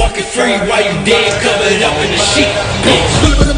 Walking free while you dead covered up in the sheet.